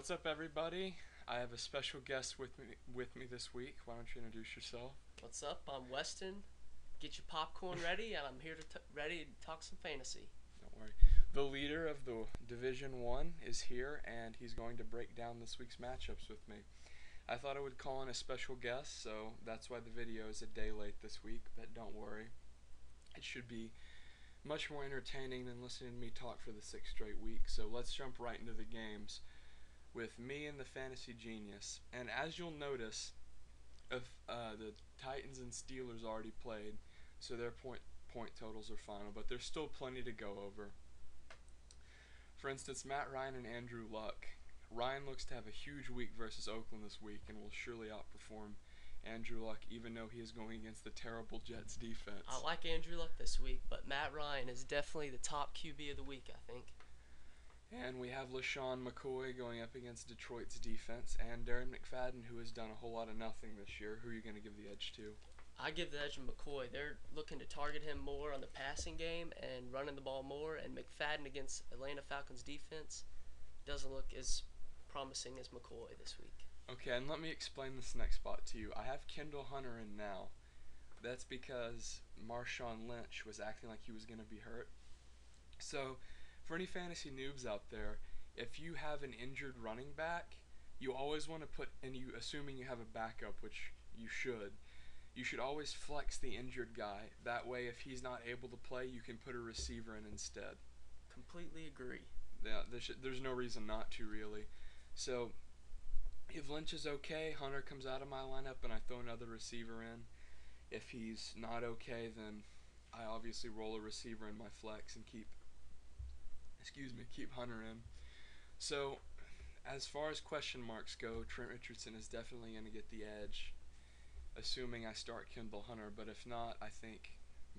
What's up, everybody? I have a special guest with me with me this week. Why don't you introduce yourself? What's up? I'm Weston. Get your popcorn ready, and I'm here to t- ready to talk some fantasy. Don't worry. The leader of the Division One is here, and he's going to break down this week's matchups with me. I thought I would call in a special guest, so that's why the video is a day late this week. But don't worry, it should be much more entertaining than listening to me talk for the sixth straight week. So let's jump right into the games with me and the Fantasy Genius. And as you'll notice, if uh, the Titans and Steelers already played, so their point point totals are final, but there's still plenty to go over. For instance, Matt Ryan and Andrew Luck. Ryan looks to have a huge week versus Oakland this week and will surely outperform Andrew Luck, even though he is going against the terrible Jets defense. I like Andrew Luck this week, but Matt Ryan is definitely the top QB of the week, I think. And we have LeSean McCoy going up against Detroit's defense, and Darren McFadden, who has done a whole lot of nothing this year. Who are you going to give the edge to? I give the edge to McCoy. They're looking to target him more on the passing game and running the ball more, and McFadden against Atlanta Falcons defense doesn't look as promising as McCoy this week. Okay, and let me explain this next spot to you. I have Kendall Hunter in now. That's because Marshawn Lynch was acting like he was going to be hurt. So, for any fantasy noobs out there, if you have an injured running back, you always want to put, and you assuming you have a backup, which you should, you should always flex the injured guy. That way, if he's not able to play, you can put a receiver in instead. Completely agree. Yeah, there's, there's no reason not to really. So, if Lynch is okay, Hunter comes out of my lineup and I throw another receiver in. If he's not okay, then I obviously roll a receiver in my flex and keep excuse me, keep Hunter in. So, as far as question marks go, Trent Richardson is definitely going to get the edge, assuming I start Kendall Hunter. But if not, I think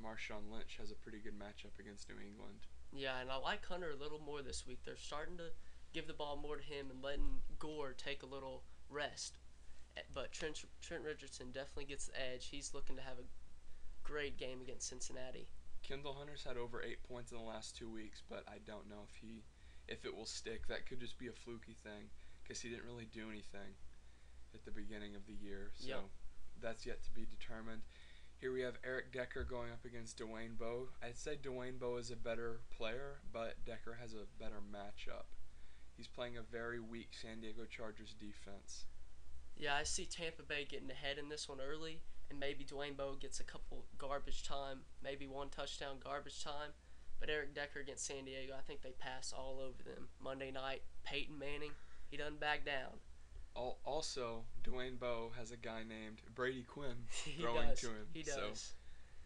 Marshawn Lynch has a pretty good matchup against New England. Yeah, and I like Hunter a little more this week. They're starting to give the ball more to him and letting Gore take a little rest. Eh, But Trent, Trent Richardson definitely gets the edge. He's looking to have a great game against Cincinnati. Kendall Hunter's had over eight points in the last two weeks, but I don't know if he, if it will stick. That could just be a fluky thing, because he didn't really do anything at the beginning of the year. So Yep. that's yet to be determined. Here we have Eric Decker going up against Dwayne Bowe. I'd say Dwayne Bowe is a better player, but Decker has a better matchup. He's playing a very weak San Diego Chargers defense. Yeah, I see Tampa Bay getting ahead in this one early, and maybe Dwayne Bowe gets a couple garbage time, maybe one touchdown garbage time. But Eric Decker against San Diego, I think they pass all over them. Monday night, Peyton Manning, he doesn't back down. Also, Dwayne Bowe has a guy named Brady Quinn throwing does. to him. He So does.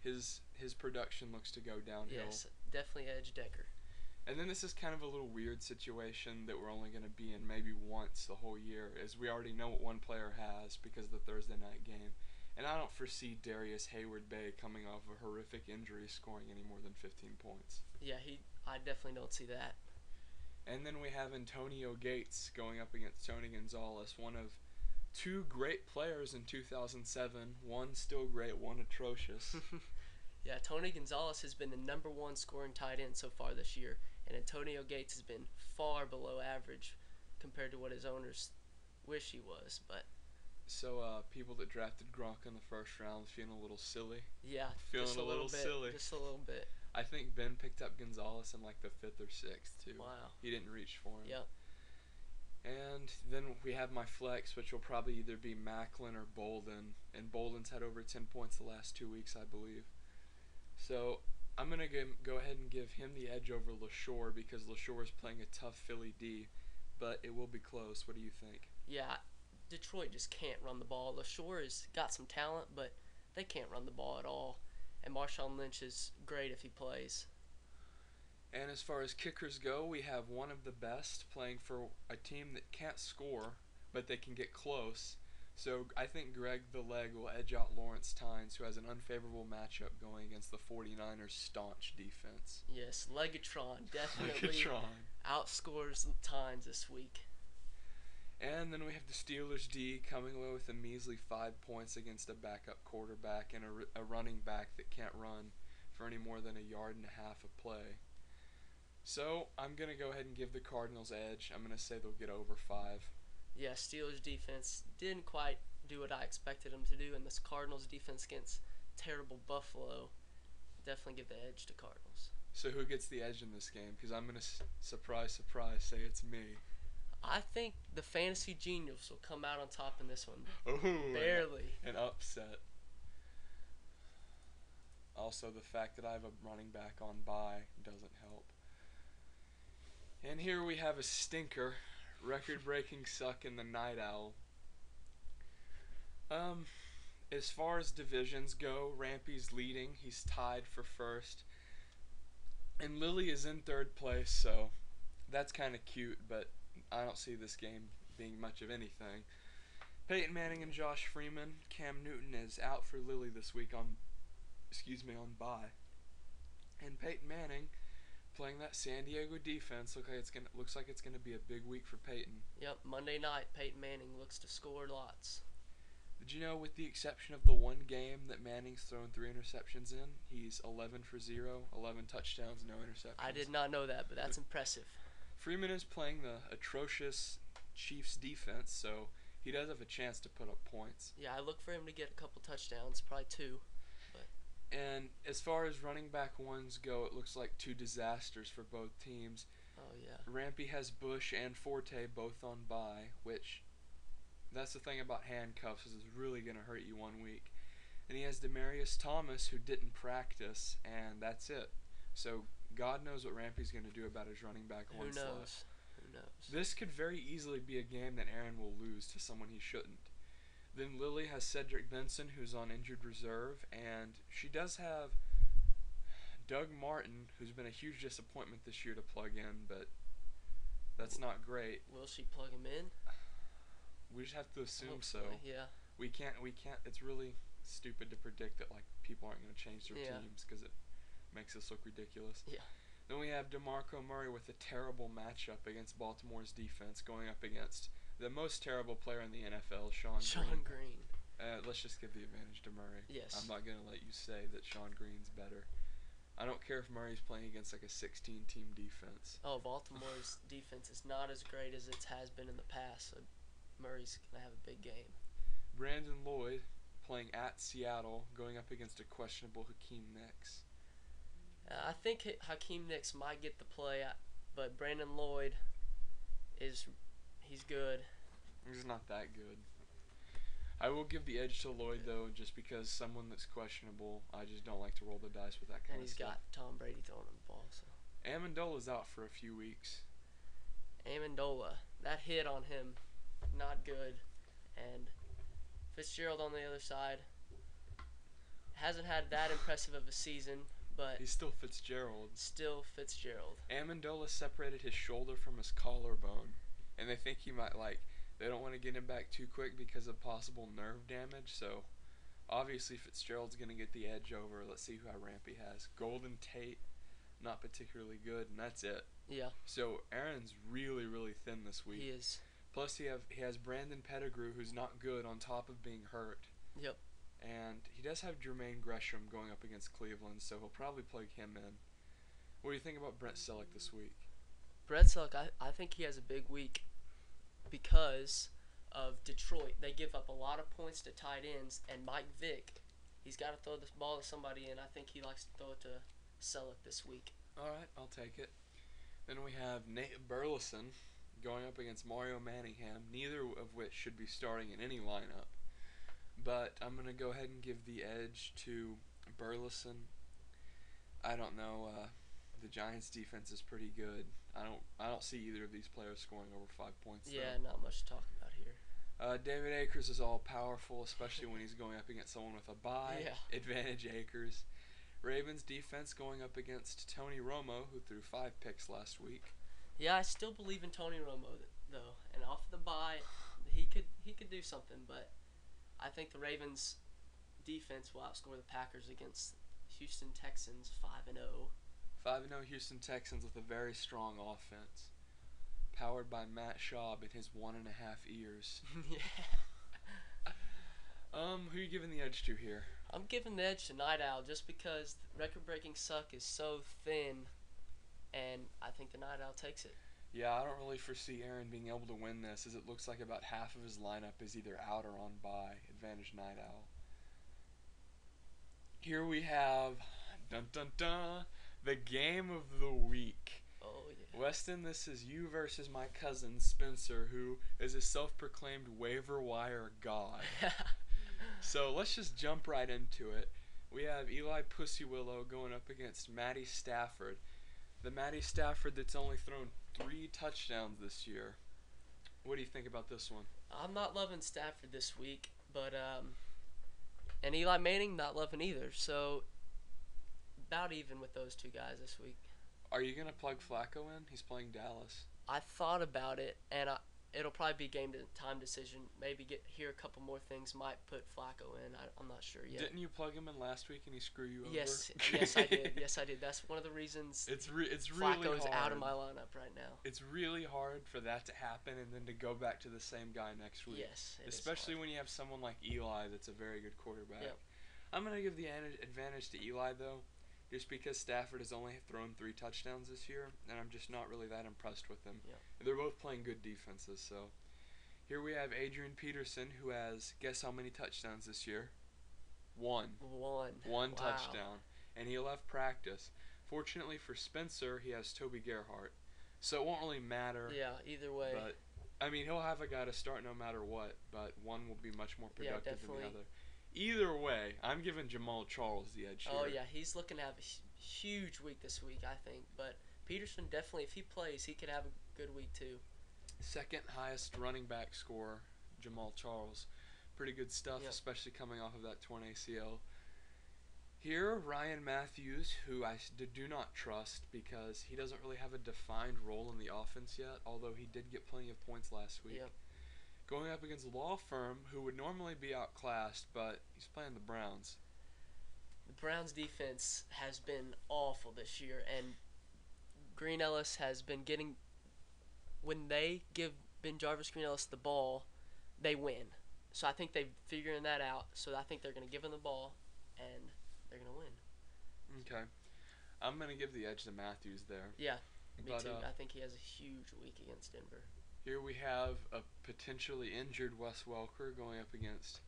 his his production looks to go downhill. yes, definitely edge Decker. And then this is kind of a little weird situation that we're only going to be in maybe once the whole year, as we already know what one player has because of the Thursday night game. And I don't foresee Darrius Heyward-Bey coming off a horrific injury scoring any more than 15 points. Yeah, he. I definitely don't see that. And then we have Antonio Gates going up against Tony Gonzalez, one of two great players in 2007. One still great, one atrocious. yeah, Tony Gonzalez has been the number one scoring tight end so far this year, and Antonio Gates has been far below average compared to what his owners wish he was. But so uh, people that drafted Gronk in the first round feeling a little silly. yeah, Feeling just a a, little, little bit, silly. just a little bit. I think Ben picked up Gonzalez in like the fifth or sixth too. Wow. He didn't reach for him. Yep. And then we have my flex, which will probably either be Maclin or Boldin. And Boldin's had over 10 points the last two weeks, I believe. So I'm going to go ahead and give him the edge over Leshoure because Leshoure is playing a tough Philly D. But it will be close. What do you think? Yeah, Detroit just can't run the ball. Leshoure has got some talent, but they can't run the ball at all. And Marshawn Lynch is great if he plays. And as far as kickers go, we have one of the best playing for a team that can't score, but they can get close. So I think Greg the Leg will edge out Lawrence Tynes, who has an unfavorable matchup going against the 49ers' staunch defense. Yes, Legatron definitely Megatron. outscores Tynes this week. And then we have the Steelers D coming away with a measly five points against a backup quarterback and a running back that can't run for any more than a yard and a half of play. So I'm gonna go ahead and give the Cardinals edge. I'm gonna say they'll get over five. Yeah, Steelers defense didn't quite do what I expected them to do, and this Cardinals defense against terrible Buffalo definitely give the edge to Cardinals. So who gets the edge in this game? Because I'm gonna surprise, surprise, say it's me. I think the fantasy genius will come out on top in this one. Oh, an- Barely. an upset. Also, the fact that I have a running back on bye doesn't help. And here we have a stinker, record-breaking suck in the Night Owl. Um, as far as divisions go, Rampy's leading. He's tied for first, and Lily is in third place. So that's kind of cute, but I don't see this game being much of anything. Peyton Manning and Josh Freeman. Cam Newton is out for Lily this week on, excuse me, on bye. And Peyton Manning, playing that San Diego defense, look like it's gonna looks like it's gonna be a big week for Peyton. Yep, Monday night, Peyton Manning looks to score lots. Did you know, with the exception of the one game that Manning's thrown three interceptions in, he's 11 for zero, 11 touchdowns, no interceptions. I did not know that, but that's impressive. Freeman is playing the atrocious Chiefs defense, so he does have a chance to put up points. Yeah, I look for him to get a couple touchdowns, probably two. And as far as running back ones go, it looks like two disasters for both teams. Oh yeah. Rampy has Bush and Forte both on bye, which that's the thing about handcuffs is it's really going to hurt you one week. And he has Demarius Thomas who didn't practice, and that's it. So God knows what Rampy's going to do about his running back Who knows? Who knows? This could very easily be a game that Aaron will lose to someone he shouldn't. Then Lily has Cedric Benson, who's on injured reserve, and she does have Doug Martin, who's been a huge disappointment this year to plug in, but that's not great. Will she plug him in? We just have to assume so. Yeah. We can't. We can't. It's really stupid to predict that like people aren't going to change their Yeah. teams because it makes us look ridiculous. Yeah. Then we have DeMarco Murray with a terrible matchup against Baltimore's defense, going up against the most terrible player in the NFL, Sean. Shonn Greene. Green. Uh, let's just give the advantage to Murray. Yes. I'm not gonna let you say that Shonn Greene's better. I don't care if Murray's playing against like a 16 team defense. Oh, Baltimore's defense is not as great as it has been in the past, so Murray's gonna have a big game. Brandon Lloyd playing at Seattle, going up against a questionable Hakeem Nicks. Uh, I think Hakeem Nicks might get the play, but Brandon Lloyd is he's good. He's not that good. I will give the edge to Lloyd though, just because someone that's questionable. I just don't like to roll the dice with that kind of stuff. And he's got Tom Brady throwing him the ball. So Amendola's out for a few weeks. Amendola, that hit on him, not good. And Fitzgerald on the other side hasn't had that impressive of a season, but He's still Fitzgerald. still Fitzgerald. Amendola separated his shoulder from his collarbone, and they think he might like. They don't want to get him back too quick because of possible nerve damage. So, obviously Fitzgerald's gonna get the edge over. Let's see who Rampy has. Golden Tate, not particularly good, and that's it. Yeah, So Aaron's really really thin this week. he is. Plus he have he has Brandon Pettigrew who's not good on top of being hurt. Yep. And he does have Jermaine Gresham going up against Cleveland, so he'll probably plug him in. What do you think about Brent Celek this week? Brent Celek, I, I think he has a big week because of Detroit. They give up a lot of points to tight ends, and Mike Vick, he's got to throw this ball to somebody, and I think he likes to throw it to Celek this week. All right, I'll take it. Then we have Nate Burleson going up against Mario Manningham, neither of which should be starting in any lineup. But I'm gonna go ahead and give the edge to Burleson. I don't know. Uh, the Giants' defense is pretty good. I don't. I don't see either of these players scoring over five points. though. Yeah, not much to talk about here. Uh, David Akers is all powerful, especially when he's going up against someone with a bye. Yeah. Advantage Akers. Ravens defense going up against Tony Romo, who threw five picks last week. Yeah, I still believe in Tony Romo though, and off the bye, he could he could do something, but I think the Ravens defense will outscore the Packers against Houston Texans five and oh. zero. 5 and 0 Houston Texans with a very strong offense. Powered by Matt Schaub in his one and a half ears. yeah. Um, who are you giving the edge to here? I'm giving the edge to Night Owl just because record breaking suck is so thin and I think the Night Owl takes it. Yeah, I don't really foresee Aaron being able to win this, as it looks like about half of his lineup is either out or on bye. Advantage Night Owl. Here we have dun dun dun the game of the week. Oh yeah. Weston, this is you versus my cousin Spencer, who is a self-proclaimed waiver wire god. So let's just jump right into it. We have Eli Pussywillow going up against Matty Stafford. The Matty Stafford that's only thrown three touchdowns this year. What do you think about this one? I'm not loving Stafford this week, but um, and Eli Manning not loving either. So about even with those two guys this week. Are you gonna plug Flacco in? He's playing Dallas. I thought about it, and I, it'll probably be game time decision. Maybe get hear a couple more things. Might put Flacco in. I, I'm not sure yet. Didn't you plug him in last week and he screw you yes, over? yes, yes I did. Yes, I did. That's one of the reasons It's re- it's really Flacco's out of my lineup right now. It's really hard for that to happen and then to go back to the same guy next week. Yes, it is Especially when you have someone like Eli that's a very good quarterback. Yep. I'm going to give the advantage to Eli, though, just because Stafford has only thrown three touchdowns this year, and I'm just not really that impressed with him. Yep. They're both playing good defenses, so. Here we have Adrian Peterson, who has, guess how many touchdowns this year? One. One. One Wow. touchdown. And he left practice. Fortunately for Spencer, he has Toby Gerhart. So it won't really matter. Yeah. Either way. But I mean, he'll have a guy to start no matter what, but one will be much more Yeah, productive than the other. Either way, I'm giving Jamaal Charles the edge oh, here. oh yeah, he's looking to have a huge week this week, I think. But Peterson definitely, if he plays, he could have a good week too. Second highest running back score, Jamaal Charles. Pretty good stuff, Yep. especially coming off of that torn ACL. Here, Ryan Mathews, who I do not trust because he doesn't really have a defined role in the offense yet, although he did get plenty of points last week. Yep. Going up against a Law Firm, who would normally be outclassed, but he's playing the Browns. The Browns defense has been awful this year, and Green Ellis has been getting. When they give BenJarvus Green Ellis the ball, they win. So I think they're figuring that out. So I think they're going to give him the ball, and they're going to win. Okay. I'm going to give the edge to Mathews there. Yeah, Me But, too. uh, I think he has a huge week against Denver. Here we have a potentially injured Wes Welker going up against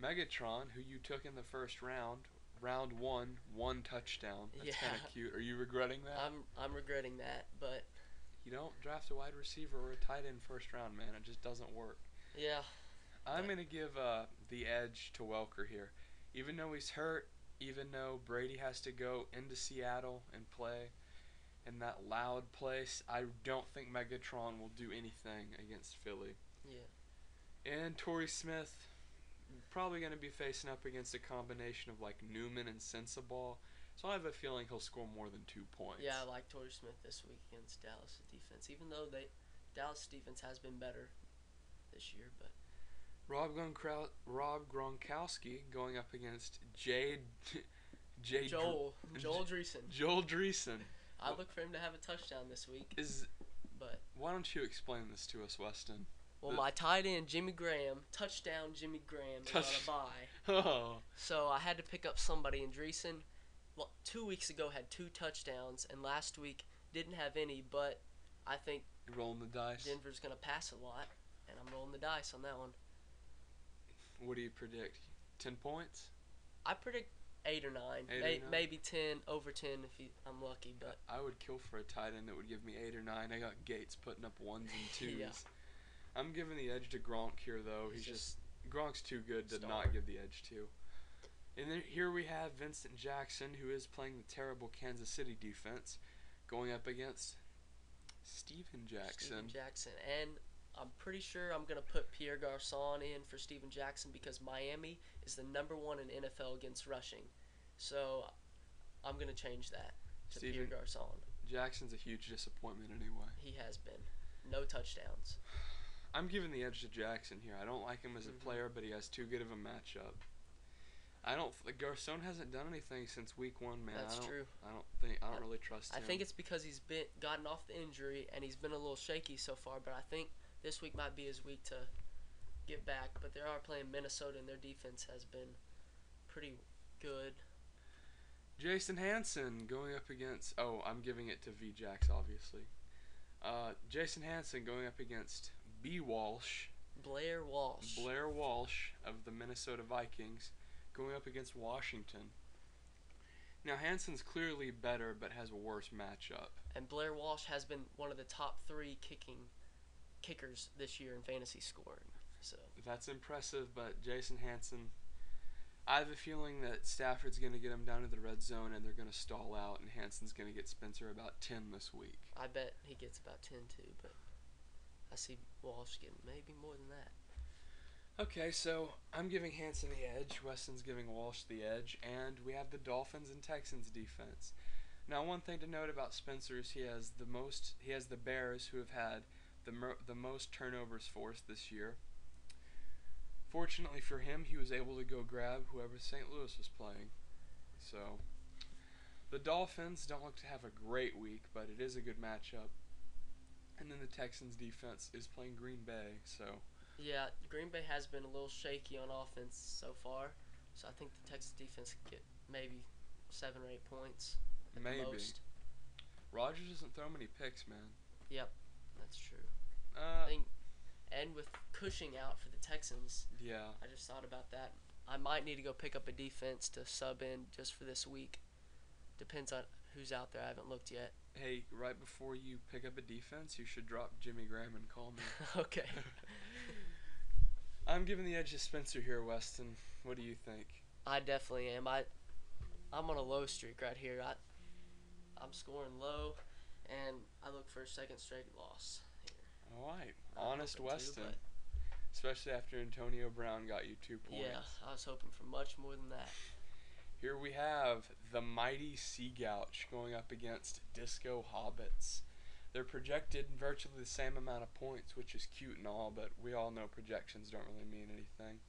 Megatron, who you took in the first round. Round one, one touchdown. That's kind of cute. Are you regretting that? I'm I'm regretting that, but you don't draft a wide receiver or a tight end first round, man. It just doesn't work. yeah, I'm going to give uh, the edge to Welker here. Even though he's hurt, even though Brady has to go into Seattle and play in that loud place, I don't think Megatron will do anything against Philly. yeah. And Torrey Smith, probably going to be facing up against a combination of like Newman and Sensabaugh. So I have a feeling he'll score more than two points. Yeah, I like Torrey Smith this week against Dallas' defense, even though they Dallas' defense has been better this year. But Rob, Gronkrow- Rob Gronkowski going up against Jade. Jade Joel Joel Dreessen, Joel Dreessen. I look for him to have a touchdown this week. Is But why don't you explain this to us, Weston? well, The- my tight end Jimmy Graham, touchdown Jimmy Graham is on a bye, Oh, so I had to pick up somebody. And Dreessen, well, two weeks ago had two touchdowns, and last week didn't have any. But I think you're rolling the dice. Denver's gonna pass a lot, and I'm rolling the dice on that one. What do you predict? Ten points? I predict eight or nine, Eight or nine? maybe ten, over ten if you, I'm lucky. But I would kill for a tight end that would give me eight or nine. I got Gates putting up ones and twos. Yeah. I'm giving the edge to Gronk here, though. He's, He's just, Gronk's too good to star. not give the edge to. And then here we have Vincent Jackson, who is playing the terrible Kansas City defense, going up against Steven Jackson. Steven Jackson, and I'm pretty sure I'm gonna put Pierre Garcon in for Steven Jackson because Miami is the number one in NFL against rushing, so I'm gonna change that to Steven- Pierre Garcon. Jackson's a huge disappointment anyway. He has been no touchdowns. I'm giving the edge to Jackson here. I don't like him as a Mhm. player, but he has too good of a matchup. I don't. Garcon hasn't done anything since week one, man. That's I don't, true. I don't think. I don't I- really trust I him. think it's because he's been gotten off the injury and he's been a little shaky so far, but I think this week might be his week to get back. But they are playing Minnesota and their defense has been pretty good. Jason Hanson going up against. Oh, I'm giving it to V Jax, obviously. Uh, Jason Hanson going up against B Walsh, Blair Walsh. Blair Walsh of the Minnesota Vikings, going up against Washington. Now Hanson's clearly better, but has a worse matchup. And Blair Walsh has been one of the top three kicking kickers this year in fantasy scoring. So That's impressive, but Jason Hanson. I have a feeling that Stafford's going to get him down to the red zone and they're going to stall out, and Hanson's going to get Spencer about 10 this week. I bet he gets about ten too, but I see Walsh getting maybe more than that. Okay, so I'm giving Hanson the edge, Weston's giving Walsh the edge, and we have the Dolphins and Texans defense. Now, one thing to note about Spencer is he has the most, he has the Bears who have had the mer- the most turnovers forced this year. Fortunately for him, he was able to go grab whoever St. Louis was playing. So, the Dolphins don't look to have a great week, but it is a good matchup. And then the Texans defense is playing Green Bay, so Yeah, Green Bay has been a little shaky on offense so far, so I think the Texas defense could get maybe seven or eight points at maybe. the most. Rodgers doesn't throw many picks, man. That's true. Uh, I think, and with Cushing out for the Texans, yeah. I just thought about that. I might need to go pick up a defense to sub in just for this week. Depends on who's out there. I haven't looked yet. Hey, right before you pick up a defense, you should drop Jimmy Graham and call me. okay. I'm giving the edge to Spencer here, Weston. What do you think? I definitely am. I I'm on a low streak right here. I I'm scoring low, and I look for a second straight loss here. All right, I'm honest hoping to, Weston. Especially after Antonio Brown got you two points. yeah, I was hoping for much more than that. Here we have the mighty Sea Gouch going up against Disco Hobbits. They're projected virtually the same amount of points, which is cute and all, but we all know projections don't really mean anything.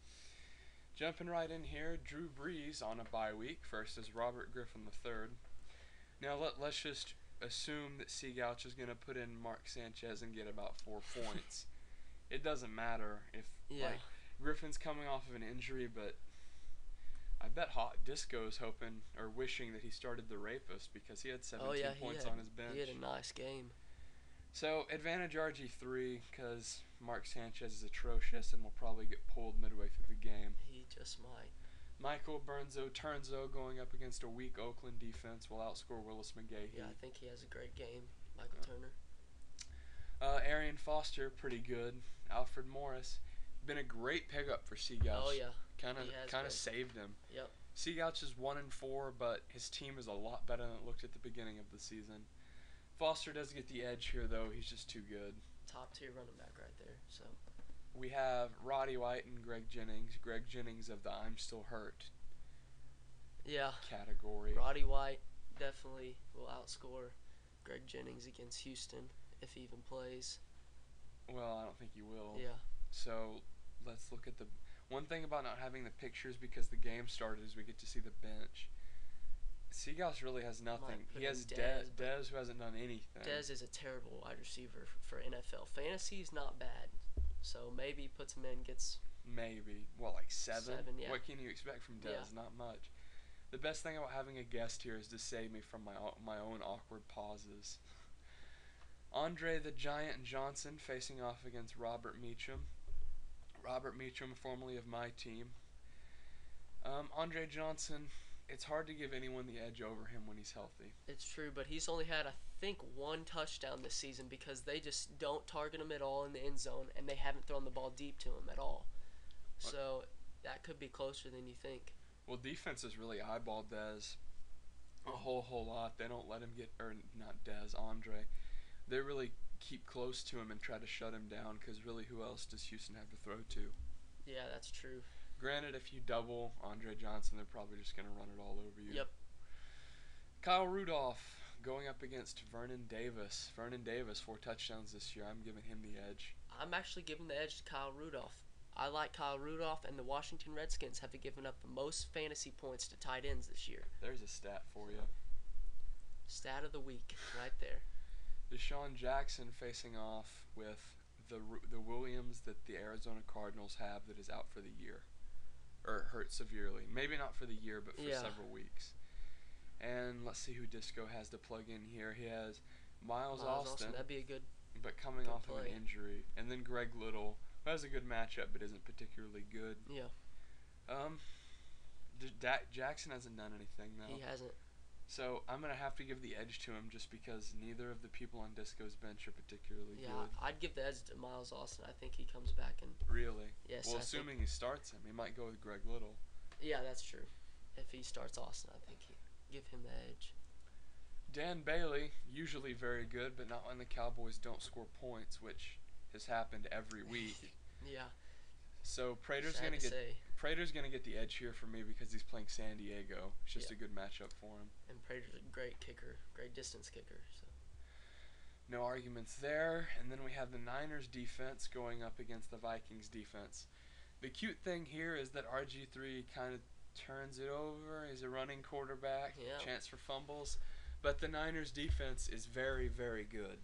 Jumping right in here, Drew Brees on a bye week versus Robert Griffin III. Now let, let's just assume that Sea Gouch is going to put in Mark Sanchez and get about four points. It doesn't matter if Yeah. like Griffin's coming off of an injury, but I bet Hot Disco's hoping or wishing that he started the rapist because he had 17 oh yeah, points had, on his bench. he had a nice game. So advantage RG3 because Mark Sanchez is atrocious and will probably get pulled midway through the game. He just might. Michael Burnzo Turnzo going up against a weak Oakland defense will outscore Willis McGahee. Yeah, I think he has a great game, Michael Yeah. Turner. Uh, Arian Foster pretty good. Alfred Morris been a great pickup for Seagouch. Oh yeah, kind of kind of saved him. Yep. Seagouch is one and four, but his team is a lot better than it looked at the beginning of the season. Foster does get the edge here, though. He's just too good. top tier running back right there. So We have Roddy White and Greg Jennings. Greg Jennings of the I'm Still Hurt yeah, category. Roddy White definitely will outscore Greg Jennings against Houston if he even plays. Well, I don't think he will. Yeah. So let's look at the one thing about not having the pictures because the game started is we get to see the bench. Seagouch really has nothing. He has Dez, Dez, Dez who hasn't done anything. Dez is a terrible wide receiver for NFL. Fantasy is not bad. So maybe puts him in, gets Maybe. What, like seven? Seven, yeah. What can you expect from Dez? Yeah. Not much. The best thing about having a guest here is to save me from my o- my own awkward pauses. Andre the Giant Johnson facing off against Robert Meacham. Robert Meacham, formerly of my team. Um, Andre Johnson, it's hard to give anyone the edge over him when he's healthy. It's true, but he's only had, I think, one touchdown this season because they just don't target him at all in the end zone, and they haven't thrown the ball deep to him at all. So that could be closer than you think. Well, defenses really eyeballed Dez a whole whole lot. They don't let him get or not Dez Andre. They really keep close to him and try to shut him down because really, who else does Houston have to throw to? Yeah, that's true. Granted, if you double Andre Johnson, they're probably just gonna run it all over you. Yep. Kyle Rudolph going up against Vernon Davis. Vernon Davis four touchdowns this year. I'm giving him the edge. I'm actually giving the edge to Kyle Rudolph. I like Kyle Rudolph, and the Washington Redskins have given up the most fantasy points to tight ends this year. There's a stat for you. Stat of the week, right there. DeSean Jackson facing off with the the Williams that the Arizona Cardinals have that is out for the year, or hurt severely. Maybe not for the year, but for Yeah. several weeks. And let's see who Disco has to plug in here. He has Miles, Miles Austin, That'd be a good. but coming good off of an injury, and then Greg Little, who has a good matchup but isn't particularly good. Yeah, Um, D- Dak Jackson hasn't done anything though. he hasn't. So I'm gonna have to give the edge to him just because neither of the people on Disco's bench are particularly Yeah, good. I'd give the edge to Miles Austin. I think he comes back and Really? yes. well, I assuming he starts him, he might go with Greg Little. yeah, that's true. If he starts Austin, I think he give him the edge. Dan Bailey, usually very good, but not when the Cowboys don't score points, which has happened every week. Yeah, so Prater's sad gonna to get say. Prater's gonna get the edge here for me because he's playing San Diego. It's just Yeah. a good matchup for him. And Prater's a great kicker, great distance kicker. So No arguments there. And then we have the Niners defense going up against the Vikings defense. The cute thing here is that RG3 kind of turns it over. He's a running quarterback, Yeah. chance for fumbles. But the Niners defense is very, very good.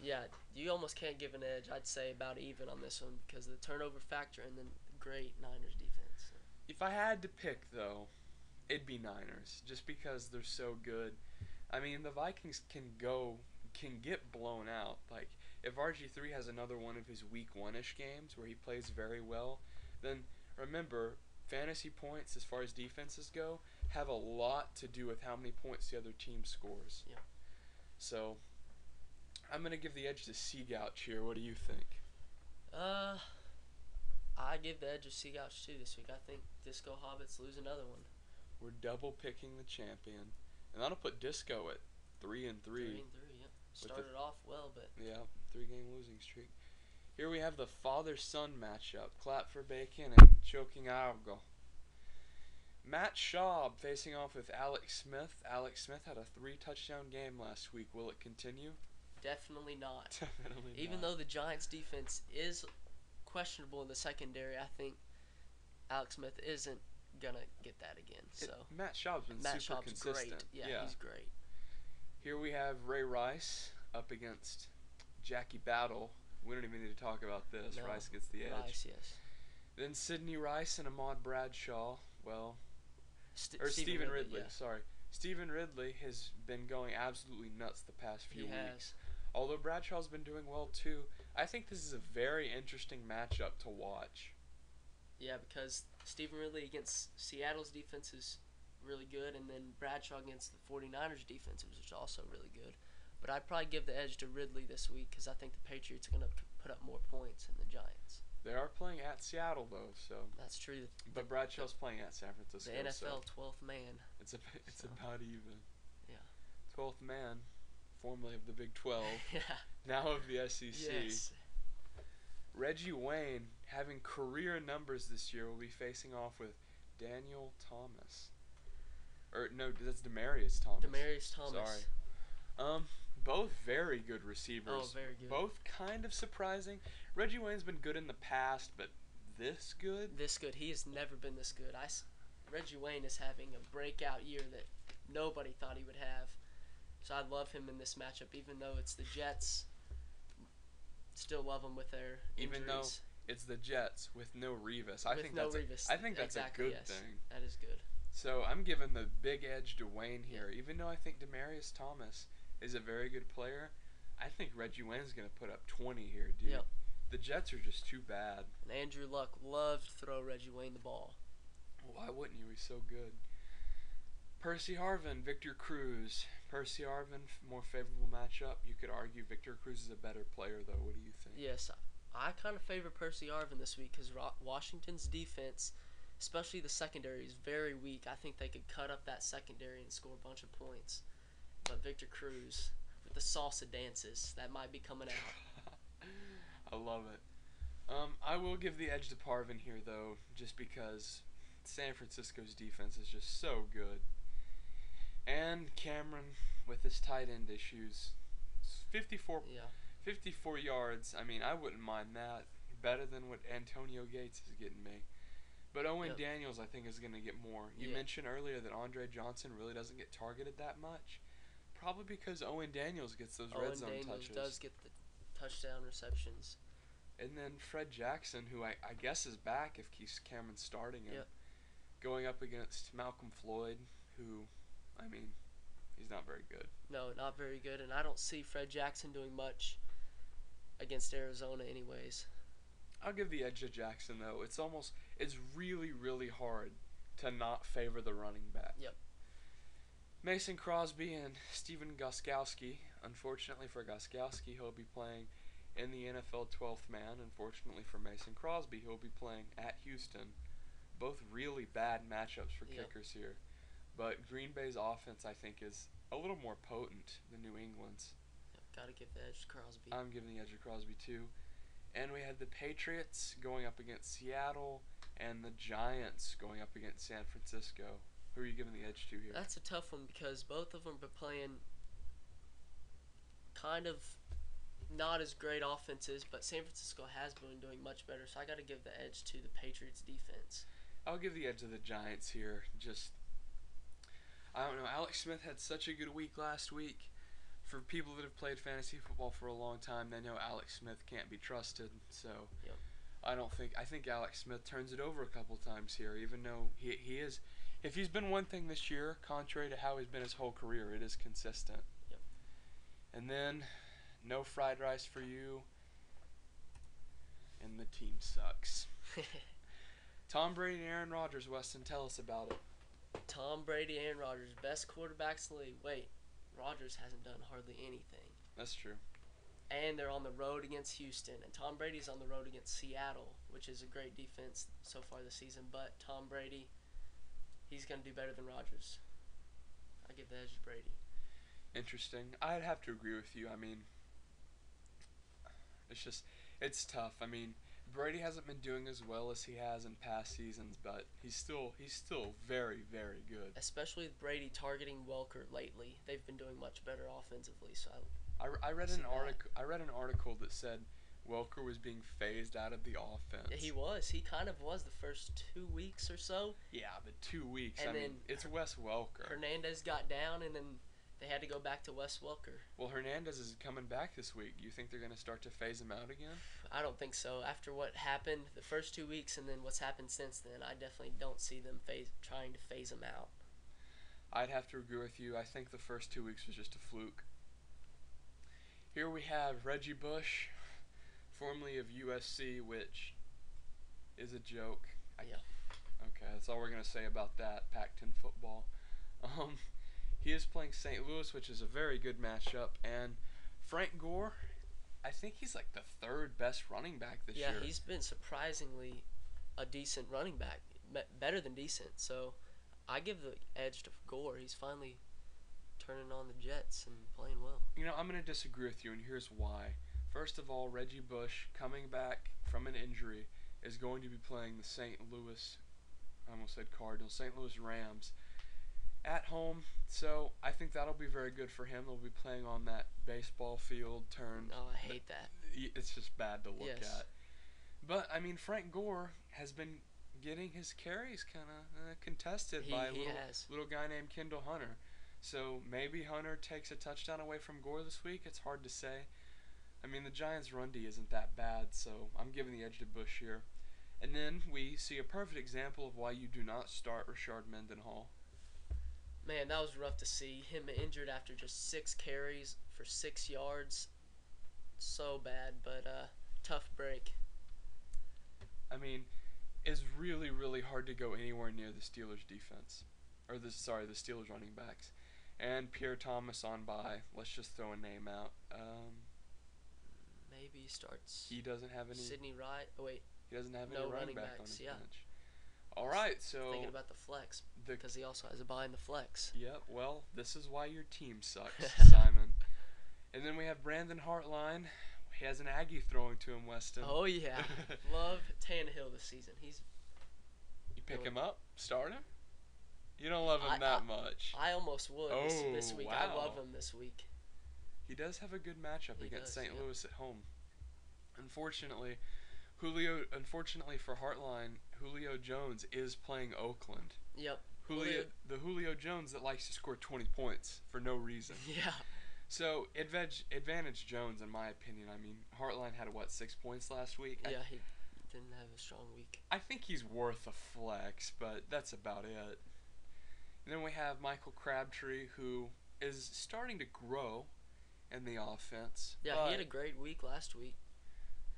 yeah, you almost can't give an edge. I'd say about even on this one because of the turnover factor and then great Niners defense. So. If I had to pick, though, it'd be Niners, just because they're so good. I mean, the Vikings can go, can get blown out. Like, if RG3 has another one of his week one ish games where he plays very well, then remember, fantasy points, as far as defenses go, have a lot to do with how many points the other team scores. Yeah. So, I'm going to give the edge to Seagouch here. What do you think? Uh, I give the edge of Seagouch too this week. I think Disco Hobbits lose another one. We're double picking the champion. And that'll put Disco at 3 and 3. Three and three. Yep. the- Started off well, but Yeah, three game losing streak. Here we have the father son matchup. Clap for Bacon and choking Argo. Matt Schaub facing off with Alex Smith. Alex Smith had a three touchdown game last week. Will it continue? definitely not. Definitely Even not. though the Giants' defense is questionable in the secondary, I think Alex Smith isn't gonna get that again. It- So Matt Schaub's been Matt super Schaub's consistent. great. Yeah, he's great. Here we have Ray Rice up against Jackie Battle. We don't even need to talk about this. No, Rice gets the edge. Rice, yes. Then Sidney Rice and Ahmad Bradshaw. Well, St- or Stevan Ridley. yeah. Sorry, Stevan Ridley has been going absolutely nuts the past few He weeks. has. Although Bradshaw's been doing well too, I think this is a very interesting matchup to watch. Yeah, because Stevan Ridley against Seattle's defense is really good, and then Bradshaw against the 49ers defense which is also really good. But I'd probably give the edge to Ridley this week because I think the Patriots are going to put up more points than the Giants. They are playing at Seattle though, so That's true. but Bradshaw's playing at San Francisco. The NFL so 12th man. it's a, it's so. about even. Yeah. Twelfth man, formerly of the Big Twelve, yeah. now of the SEC. Yes. Reggie Wayne having career numbers this year will be facing off with Daniel Thomas. Or no, that's Demaryius Thomas. Demaryius Thomas. Sorry. Um, both very good receivers. Oh, very good. Both kind of surprising. Reggie Wayne's been good in the past, but this good? This good. He has never been this good. I Reggie Wayne is having a breakout year that nobody thought he would have. So I love him in this matchup, even though it's the Jets. Still love him with their injuries. Even though. It's the Jets with no Revis. I with think no that's Revis. a, I think that's exactly, a good yes. thing. That is good. So I'm giving the big edge to Wayne here, even though I think Demaryius Thomas is a very good player. I think Reggie Wayne's gonna put up 20 here, dude. Yep. The Jets are just too bad. And Andrew Luck loved to throw Reggie Wayne the ball. Why wouldn't you? He's so good. Percy Harvin, Victor Cruz. Percy Harvin, more favorable matchup. You could argue Victor Cruz is a better player, though. What do you think? Yes, I kind of favor Percy Harvin this week because Washington's defense, especially the secondary, is very weak. I think they could cut up that secondary and score a bunch of points. But Victor Cruz, with the salsa dances, that might be coming out. I love it. Um, I will give the edge to Parvin here, though, just because San Francisco's defense is just so good. And Cameron, with his tight end issues, 54, Yeah, 54 yards. I mean, I wouldn't mind that. Better than what Antonio Gates is getting me. But Owen Yep. Daniels, I think, is going to get more. You Yeah. mentioned earlier that Andre Johnson really doesn't get targeted that much. Probably because Owen Daniels gets those red Owen zone Daniels touches. does get the touchdown receptions. And then Fred Jackson, who I, I guess is back if Keith Cameron's starting him, Yep. going up against Malcom Floyd, who I mean, he's not very good. No, not very good, and I don't see Fred Jackson doing much against Arizona, anyways. I'll give the edge to Jackson though. It's almost it's really really hard to not favor the running back. Yep. Mason Crosby and Stephen Gostkowski. Unfortunately for Gostkowski, he'll be playing in the NFL 12th man. Unfortunately for Mason Crosby, he'll be playing at Houston. Both really bad matchups for Yep. kickers here. But Green Bay's offense, I think, is a little more potent than New England's. Yep, gotta give the edge to Crosby. I'm giving the edge to Crosby too. And we had the Patriots going up against Seattle and the Giants going up against San Francisco. Who are you giving the edge to here? That's a tough one because both of them been playing kind of not as great offenses, but San Francisco has been doing much better. So I got to give the edge to the Patriots defense. I'll give the edge to the Giants here. Just I don't know. Alex Smith had such a good week last week. For people that have played fantasy football for a long time, they know Alex Smith can't be trusted. So Yep. I don't think I think Alex Smith turns it over a couple times here, even though he he is if he's been one thing this year, contrary to how he's been his whole career, it is consistent. Yep. And then no fried rice for you. And the team sucks. Tom Brady and Aaron Rodgers, Weston, tell us about it. Tom Brady, and Aaron Rodgers, best quarterbacks in the league. Wait, Rodgers hasn't done hardly anything. That's true. And they're on the road against Houston, and Tom Brady's on the road against Seattle, which is a great defense so far this season. But Tom Brady, he's gonna do better than Rodgers. I give the edge to Brady. Interesting. I'd have to agree with you. I mean, it's just it's tough. I mean, Brady hasn't been doing as well as he has in past seasons, but he's still he's still very very good. Especially with Brady targeting Welker lately, they've been doing much better offensively. So I, I, I read an article I read an article that said Welker was being phased out of the offense. yeah, he was. He kind of was the first two weeks or so. Yeah, but two weeks. And I mean, it's Wes Welker. Hernandez got down, and then they had to go back to Wes Welker. well, Hernandez is coming back this week. You think they're going to start to phase him out again? I don't think so. After what happened the first two weeks, and then what's happened since then, I definitely don't see them phase, trying to phase him out. I'd have to agree with you. I think the first two weeks was just a fluke. Here we have Reggie Bush, formerly of USC, which is a joke. I- Yeah. Okay, that's all we're gonna say about that Pac-10 football. Um, he is playing St. Louis, which is a very good matchup, and Frank Gore. I think he's like the third best running back this yeah, year. Yeah, he's been surprisingly a decent running back, better than decent. So I give the edge to Gore. He's finally turning on the Jets and playing well. You know, I'm going to disagree with you, and here's why. First of all, Reggie Bush, coming back from an injury, is going to be playing the St. Louis, I almost said Cardinals, St. Louis Rams at home. So I think that'll be very good for him. They'll be playing on that baseball field turned. Oh, I hate that. It's just bad to look Yes. at. But, I mean, Frank Gore has been getting his carries kind of uh, contested He, by a little, little guy named Kendall Hunter. So maybe Hunter takes a touchdown away from Gore this week. It's hard to say. I mean, the Giants' run D isn't that bad, so I'm giving the edge to Bush here. And then we see a perfect example of why you do not start Richard Mendenhall. Man, that was rough to see. Him injured after just six carries for six yards. So bad, but uh, tough break. I mean, it's really, really hard to go anywhere near the Steelers' defense, or the sorry, the Steelers' running backs. And Pierre Thomas on by. Let's just throw a name out. Um, He starts he doesn't have any. Sidney Wright. Oh wait, He doesn't have any no running running back on backs, yeah. bench. All right, so thinking about the flex because he also has a buy in the flex. yeah, well, this is why your team sucks, Simon. And then we have Brandon Hartline. He has an Aggie throwing to him, Weston. Oh yeah, love Tannehill this season. He's you pick him up, start him. You don't love him I- that I- much. I almost would this, this Oh, week. I love him this week. He does have a good matchup He against does, St. yeah. Louis at home. Unfortunately, Julio. Unfortunately for Hartline, Julio Jones is playing Oakland. Yep. Julio, Julio- the Julio Jones that likes to score 20 points for no reason. Yeah. So advantage, advantage Jones, in my opinion. I mean, Hartline had what six points last week. I- Yeah, he didn't have a strong week. I, think he's worth a flex, but that's about it. And then we have Michael Crabtree, who is starting to grow in the offense. Yeah, he had a great week last week.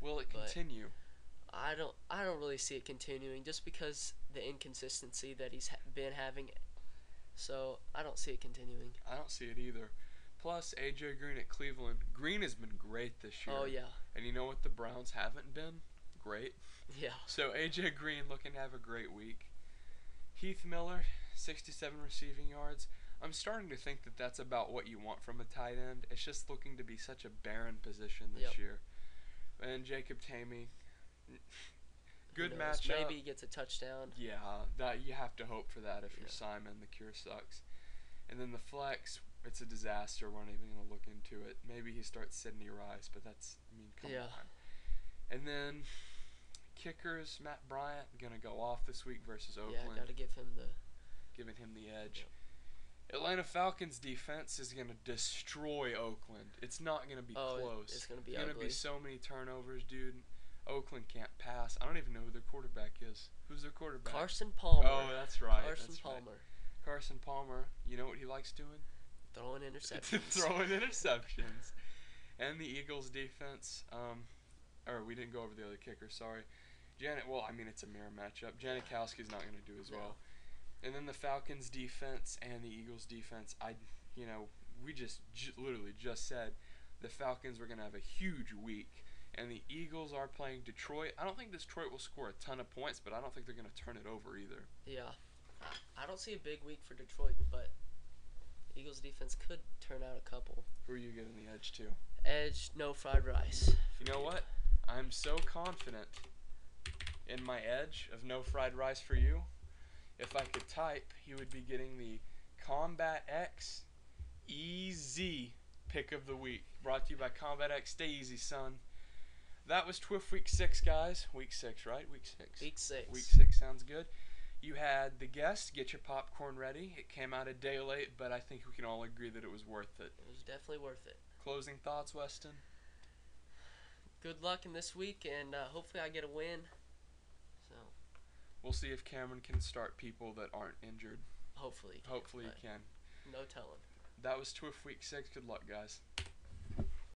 Will it but- continue? I don't I don't really see it continuing just because the inconsistency that he's ha- been having. So I don't see it continuing. I don't see it either. Plus, AJ Green at Cleveland. Green has been great this year. Oh yeah, And you know what the Browns haven't been? Great. yeah, So AJ Green looking to have a great week. Heath Miller, 67 receiving yards. I'm starting to think that that's about what you want from a tight end. It's just looking to be such a barren position this Yep. year. And Jacob Tamme, Who good knows? matchup. Maybe he gets a touchdown. Yeah, that you have to hope for that if you're Yeah. Simon. The cure sucks. And then the flex, it's a disaster. We're not even gonna look into it. Maybe he starts Sidney Rice, but that's I mean, come Yeah. on. And then kickers, Matt Bryant gonna go off this week versus Oakland. Yeah, Oakland, got to give him the. giving him the edge. Yep. Atlanta Falcons defense is gonna destroy Oakland. It's not gonna be Oh, close. it's gonna be gonna ugly. be so many turnovers, dude. Oakland can't pass. I don't even know who their quarterback is. Who's their quarterback? Carson Palmer. Oh, that's right. Carson that's right. Palmer Carson Palmer, you know what he likes doing? throwing interceptions. Throwing interceptions. And the Eagles defense, um, or we didn't go over the other kicker, sorry. Janet, well, I mean, it's a mirror matchup. Janikowski's not going to do as well. And then the Falcons defense and the Eagles defense, I, you know, we just j- literally just said the Falcons were going to have a huge week. And the Eagles are playing Detroit. I don't think Detroit will score a ton of points, but I don't think they're going to turn it over either. Yeah, I- don't see a big week for Detroit, but Eagles defense could turn out a couple. Who are you giving the edge to? Edge, no fried rice. You know what? I'm so confident in my edge of no fried rice for you. If I could type, he would be getting the Combat X Easy pick of the week. Brought to you by Combat X. Stay easy, son. That was TWIF Week 6, guys. Week 6, right? Week 6. Week six. Week 6 sounds good. You had the guest. Get your popcorn ready. It came out a day late, but I think we can all agree that it was worth it. It was definitely worth it. Closing thoughts, Weston? Good luck in this week, and uh, hopefully I get a win. We'll see if Cameron can start people that aren't injured. hopefully, Hopefully, he can. no telling. That was TWIF Week 6. Good luck, guys.